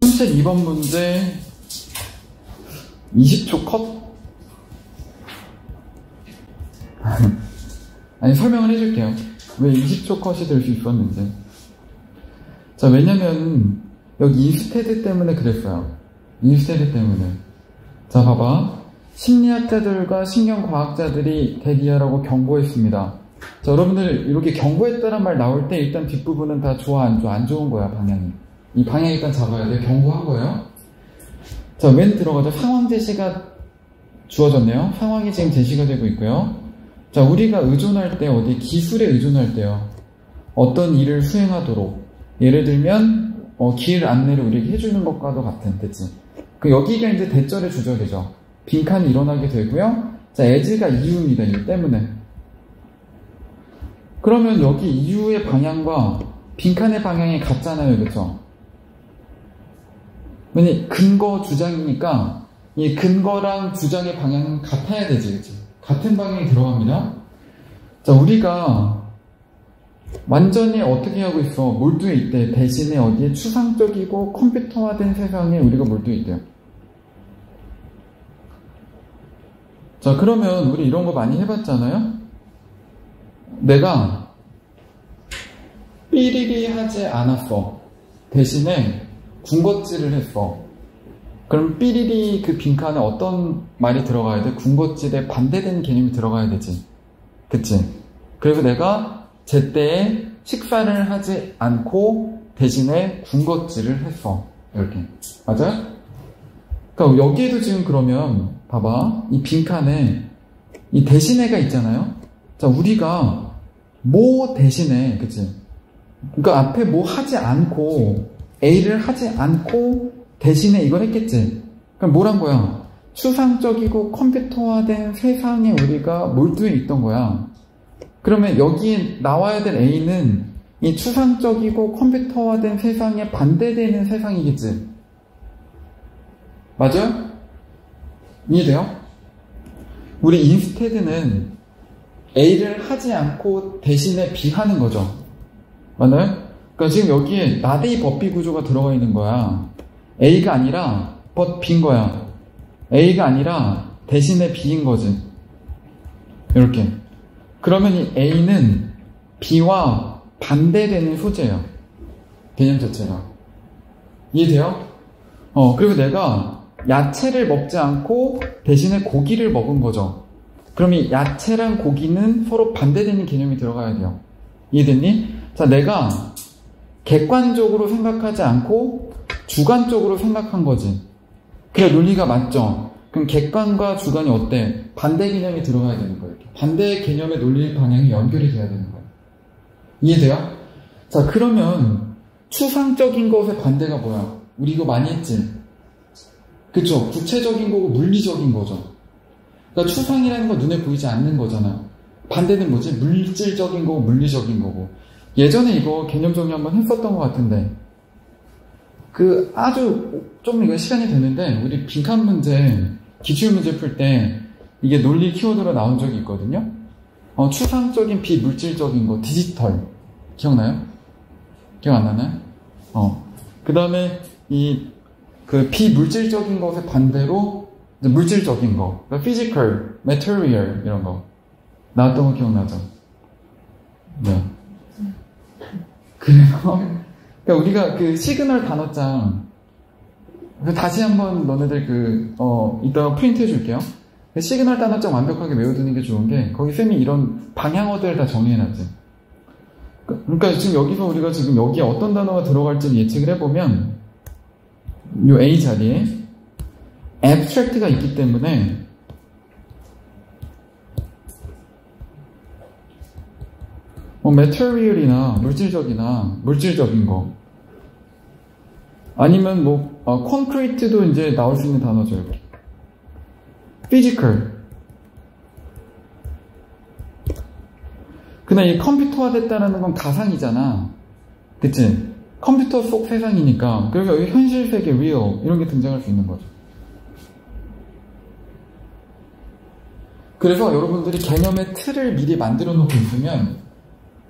32번 문제 20초 컷? 아니 설명을 해줄게요. 왜 20초 컷이 될 수 있었는지. 자 왜냐면 여기 instead 때문에 그랬어요. instead 때문에. 자 봐봐. 심리학자들과 신경과학자들이 대기하라고 경고했습니다. 자 여러분들 이렇게 경고했다는 말 나올 때 일단 뒷부분은 다 좋아 안 좋아 안 좋은 거야 방향이. 이 방향 일단 잡아야 돼. 경고한 거예요. 자, 웬 들어가죠? 상황 제시가 주어졌네요. 상황이 지금 제시가 되고 있고요. 자, 우리가 의존할 때 어디 기술에 의존할 때요. 어떤 일을 수행하도록 예를 들면 어, 길 안내를 우리에게 해주는 것과도 같은 됐지. 그 여기가 이제 대절의 주절이죠. 빈칸이 일어나게 되고요. 자, 에즈가 이유입니다. 이유 때문에. 그러면 여기 이유의 방향과 빈칸의 방향이 같잖아요. 그렇죠? 왜냐 근거 주장이니까 이 근거랑 주장의 방향은 같아야 되지, 그치? 같은 방향이 들어갑니다. 자, 우리가 완전히 어떻게 하고 있어? 몰두해 있대. 대신에 어디에 추상적이고 컴퓨터화된 세상에 우리가 몰두해 있대요. 자, 그러면 우리 이런 거 많이 해봤잖아요? 내가 삐리리 하지 않았어. 대신에 군것질을 했어. 그럼 삐리리 그 빈칸에 어떤 말이 들어가야 돼? 군것질에 반대되는 개념이 들어가야 되지. 그치? 그래서 내가 제때에 식사를 하지 않고 대신에 군것질을 했어. 이렇게. 맞아요? 그러니까 여기에도 지금 그러면 봐봐. 이 빈칸에 이 대신에가 있잖아요. 자, 우리가 뭐 대신에, 그치? 그러니까 앞에 뭐 하지 않고 A를 하지 않고 대신에 이걸 했겠지. 그럼 뭘한 거야? 추상적이고 컴퓨터화된 세상에 우리가 몰두해 있던 거야. 그러면 여기에 나와야 될 A는 이 추상적이고 컴퓨터화된 세상에 반대되는 세상이겠지. 맞아요? 이해돼요? 우리 인스테드는 A를 하지 않고 대신에 B 하는 거죠. 맞나요? 그러니까 지금 여기에 나데이 법비 구조가 들어가 있는 거야. A가 아니라 but B인 거야. A가 아니라 대신에 B인 거지. 이렇게. 그러면 이 A는 B와 반대되는 소재예요. 개념 자체가. 이해돼요? 어, 그리고 내가 야채를 먹지 않고 대신에 고기를 먹은 거죠. 그럼 이 야채랑 고기는 서로 반대되는 개념이 들어가야 돼요. 이해됐니? 자, 내가 객관적으로 생각하지 않고 주관적으로 생각한 거지. 그래 논리가 맞죠. 그럼 객관과 주관이 어때? 반대 개념이 들어가야 되는 거예요. 반대 개념의 논리 방향이 연결이 돼야 되는 거예요. 이해돼요? 자 그러면 추상적인 것의 반대가 뭐야? 우리 이거 많이 했지. 그쵸? 구체적인 거고 물리적인 거죠. 그러니까 추상이라는 건 눈에 보이지 않는 거잖아요. 반대는 뭐지? 물질적인 거고 물리적인 거고. 예전에 이거 개념 정리 한번 했었던 것 같은데 그 아주 좀 이거 시간이 됐는데 우리 빈칸 문제 기출 문제 풀 때 이게 논리 키워드로 나온 적이 있거든요. 어, 추상적인 비물질적인 거 디지털 기억나요? 기억 안 나나요? 어. 그 다음에 이 그 비물질적인 것의 반대로 물질적인 거, 그러니까 physical, material 이런 거 나왔던 거 기억나죠? 네. 그래서 그러니까 우리가 그 시그널 단어장 다시 한번 너네들 그 어, 이따가 프린트 해줄게요. 그 시그널 단어장 완벽하게 외워두는 게 좋은 게 거기 쌤이 이런 방향어들을 다 정리해놨지. 그러니까 지금 여기서 우리가 지금 여기에 어떤 단어가 들어갈지 예측을 해보면 이 A 자리에 abstract가 있기 때문에 뭐 material이나 물질적이나 물질적인 거. 아니면 뭐 어, concrete도 이제 나올 수 있는 단어죠 여기 physical 그냥 이 컴퓨터화 됐다는 건 가상이잖아. 그치? 컴퓨터 속 세상이니까. 그래서 여기 현실 세계 real 이런 게 등장할 수 있는 거죠. 그래서 여러분들이 개념의 틀을 미리 만들어 놓고 있으면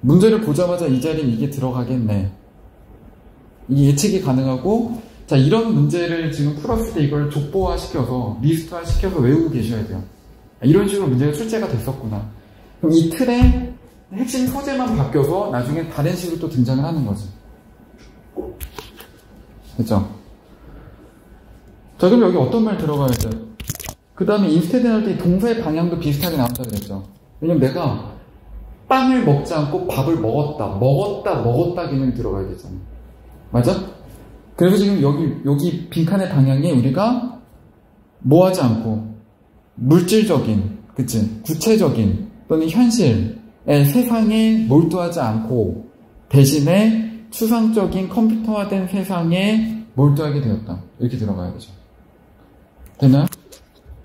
문제를 보자마자 이 자리에 이게 들어가겠네. 이 예측이 가능하고 자, 이런 문제를 지금 풀었을 때 이걸 족보화 시켜서, 리스트화 시켜서 외우고 계셔야 돼요. 이런 식으로 문제가 출제가 됐었구나. 그럼 이 틀에 핵심 소재만 바뀌어서 나중에 다른 식으로 또 등장을 하는 거죠. 그죠? 자, 그럼 여기 어떤 말 들어가야죠? 그 다음에 인스테드 할때 동사의 방향도 비슷하게 나온다 그랬죠. 왜냐면 내가 빵을 먹지 않고 밥을 먹었다, 먹었다, 먹었다 기능이 들어가야 되잖아. 맞아? 그래서 지금 여기, 여기 빈칸의 방향이 우리가 뭐 하지 않고, 물질적인, 그치? 구체적인, 또는 현실의 세상에 몰두하지 않고, 대신에 추상적인 컴퓨터화된 세상에 몰두하게 되었다. 이렇게 들어가야 되죠. 되나요?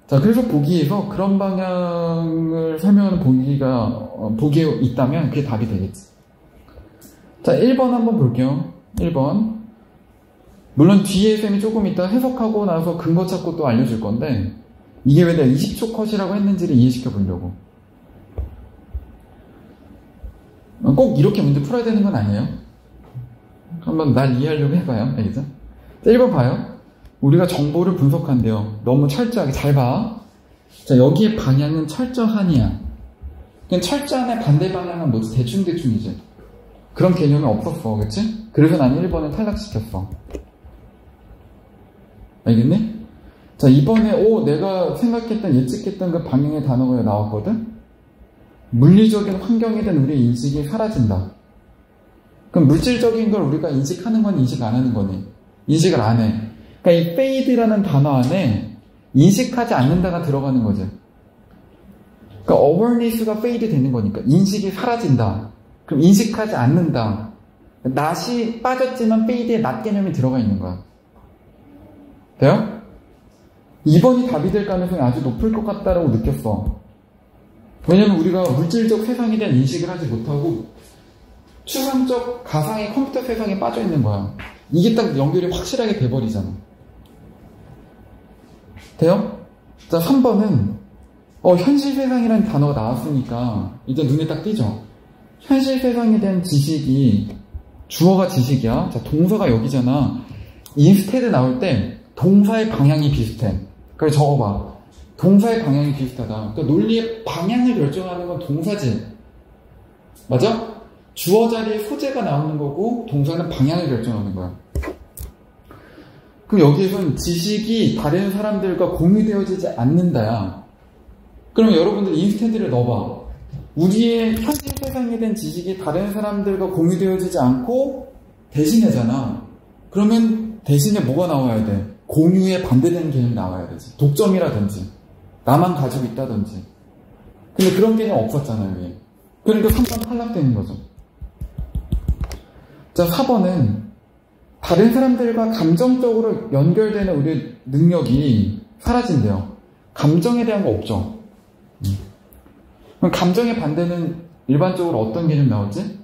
자, 그래서 보기에서 그런 방향을 설명하는 보기가, 어, 보기에 있다면 그게 답이 되겠지. 자, 1번 한번 볼게요. 1번. 물론 뒤에 쌤이 조금 이따 해석하고 나서 근거 찾고 또 알려줄 건데, 이게 왜 내가 20초 컷이라고 했는지를 이해시켜 보려고. 어, 꼭 이렇게 문제 풀어야 되는 건 아니에요. 한번 날 이해하려고 해봐요. 알겠죠? 1번 봐요. 우리가 정보를 분석한대요. 너무 철저하게 잘 봐. 자, 여기에 방향은 철저하니야. 그냥 철저한의 반대 방향은 뭐지? 대충대충이지. 그런 개념이 없었어. 그치? 그래서 난 1번을 탈락시켰어. 알겠니? 자, 이번에, 오, 내가 생각했던, 예측했던 그 방향의 단어가 나왔거든? 물리적인 환경에 대한 우리의 인식이 사라진다. 그럼 물질적인 걸 우리가 인식하는 건 인식 안 하는 거니? 인식을 안 해. 그러니까 이 fade라는 단어 안에 인식하지 않는다가 들어가는 거죠. 그러니까 awareness가 fade 되는 거니까 인식이 사라진다. 그럼 인식하지 않는다. 낫이 빠졌지만 fade에 낫 개념이 들어가 있는 거야. 돼요? 2번이 답이 될 가능성이 아주 높을 것 같다라고 느꼈어. 왜냐면 우리가 물질적 세상에 대한 인식을 하지 못하고 추상적 가상의 컴퓨터 세상에 빠져 있는 거야. 이게 딱 연결이 확실하게 돼버리잖아. 돼요? 자, 3번은, 어, 현실 세상이라는 단어가 나왔으니까, 이제 눈에 딱 띄죠? 현실 세상에 대한 지식이, 주어가 지식이야. 자, 동사가 여기잖아. instead 나올 때, 동사의 방향이 비슷해. 그래, 적어봐. 동사의 방향이 비슷하다. 그러니까 논리의 방향을 결정하는 건 동사지. 맞아? 주어 자리에 소재가 나오는 거고, 동사는 방향을 결정하는 거야. 그럼 여기에서는 지식이 다른 사람들과 공유되어지지 않는다야. 그러면 여러분들 인스탠트를 넣어봐. 우리의 현실 세상에 대한 지식이 다른 사람들과 공유되어지지 않고 대신하잖아. 그러면 대신에 뭐가 나와야 돼? 공유에 반대되는 개념이 나와야 되지. 독점이라든지, 나만 가지고 있다든지. 근데 그런 개념 없었잖아요, 왜? 그러니까 3번 탈락되는 거죠. 자, 4번은 다른 사람들과 감정적으로 연결되는 우리 능력이 사라진대요. 감정에 대한 거 없죠. 음. 그럼 감정의 반대는 일반적으로 어떤 개념 나오지?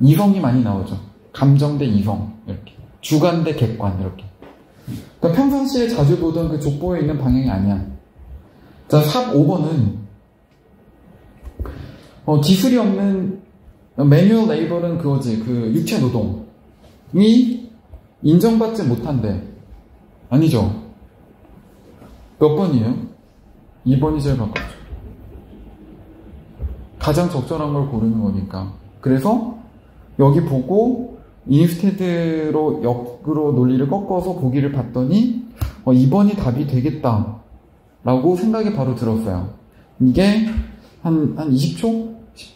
이성이 많이 나오죠. 감정 대 이성 이렇게 주관 대 객관 이렇게. 그러니까 평상시에 자주 보던 그 족보에 있는 방향이 아니야. 자, 4, 5번은 어, 기술이 없는 매뉴얼 레이버는 그거지. 그 육체 노동. 이 인정받지 못한대. 아니죠. 몇 번이에요? 2번이 제일 가깝죠. 가장 적절한 걸 고르는 거니까. 그래서 여기 보고 인스테드로 역으로 논리를 꺾어서 보기를 봤더니 어, 2번이 답이 되겠다. 라고 생각이 바로 들었어요. 이게 한, 한 20초?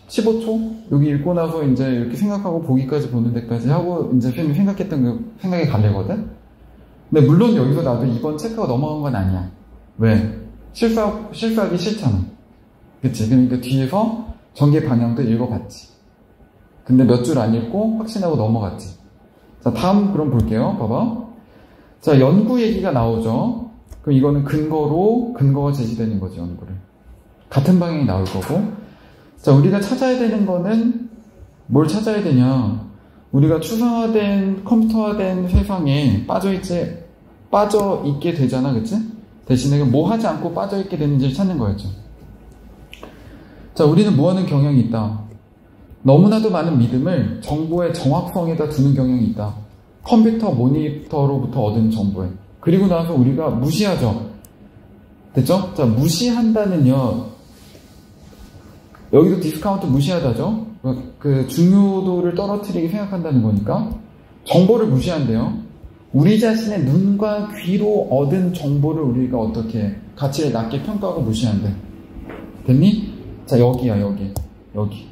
15초? 여기 읽고 나서 이제 이렇게 생각하고 보기까지 보는 데까지 하고 이제 쌤이 생각했던 그 생각이 갈래거든? 근데 물론 여기서 나도 이번 체크가 넘어간 건 아니야. 왜? 실수, 실수하기 싫잖아. 그치? 그러니까 뒤에서 전개 방향도 읽어봤지. 근데 몇 줄 안 읽고 확신하고 넘어갔지. 자, 다음 그럼 볼게요. 봐봐. 자, 연구 얘기가 나오죠. 그럼 이거는 근거로, 근거가 제시되는 거죠, 연구를. 같은 방향이 나올 거고. 자, 우리가 찾아야 되는 거는 뭘 찾아야 되냐? 우리가 추상화된 컴퓨터화된 세상에 빠져있지, 빠져 있게 되잖아, 그치? 대신에 뭐 하지 않고 빠져 있게 되는지를 찾는 거였죠. 자, 우리는 뭐 하는 경향이 있다. 너무나도 많은 믿음을 정보의 정확성에다 두는 경향이 있다. 컴퓨터 모니터로부터 얻은 정보에. 그리고 나서 우리가 무시하죠. 됐죠? 자, 무시한다는요. 여기도 디스카운트 무시하다죠? 그 중요도를 떨어뜨리게 생각한다는 거니까 정보를 무시한대요. 우리 자신의 눈과 귀로 얻은 정보를 우리가 어떻게 가치를 낮게 평가하고 무시한대. 됐니? 자, 여기야, 여기. 여기.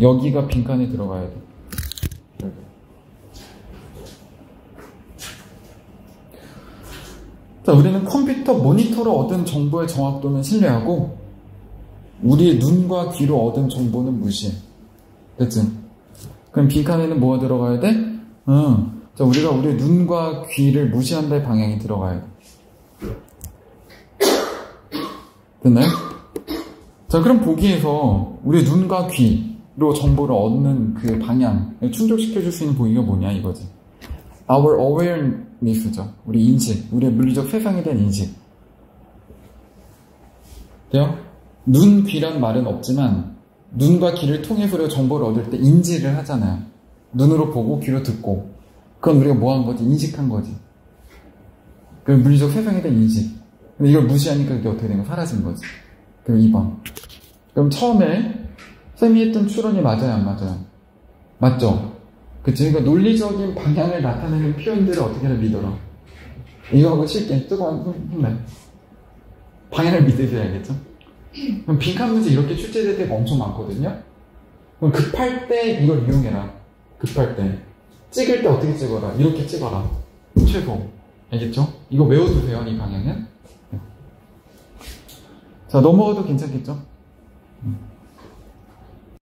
여기가 빈칸에 들어가야 돼. 자, 우리는 컴퓨터 모니터로 얻은 정보의 정확도는 신뢰하고, 우리의 눈과 귀로 얻은 정보는 무시해. 됐지? 그럼 빈칸에는 뭐가 들어가야 돼? 응. 자, 우리가 우리의 눈과 귀를 무시한다의 방향이 들어가야 돼. 됐나요? 자, 그럼 보기에서 우리 눈과 귀로 정보를 얻는 그 방향, 충족시켜줄 수 있는 보기가 뭐냐, 이거지. Our awareness죠. 우리 인식, 우리의 물리적 세상에 대한 인식. 돼요? 눈, 귀란 말은 없지만, 눈과 귀를 통해서 정보를 얻을 때 인지를 하잖아요. 눈으로 보고 귀로 듣고. 그건 우리가 뭐 한 거지? 인식한 거지. 그 물리적 세상에 대한 인식. 근데 이걸 무시하니까 그게 어떻게 된 거? 사라진 거지. 그럼 2번. 그럼 처음에 쌤이 했던 추론이 맞아요, 안 맞아요? 맞죠? 그치? 그러니까 논리적인 방향을 나타내는 표현들을 어떻게 해라 믿어라. 이거하고 쉽게 뜨거운 힘내. 방향을 믿으셔야겠죠? 그럼 빈칸 문제 이렇게 출제될 때가 엄청 많거든요? 그럼 급할 때 이걸 이용해라. 급할 때. 찍을 때 어떻게 찍어라? 이렇게 찍어라. 최고. 알겠죠? 이거 외워두세요, 이 방향은. 자, 넘어가도 괜찮겠죠? 음.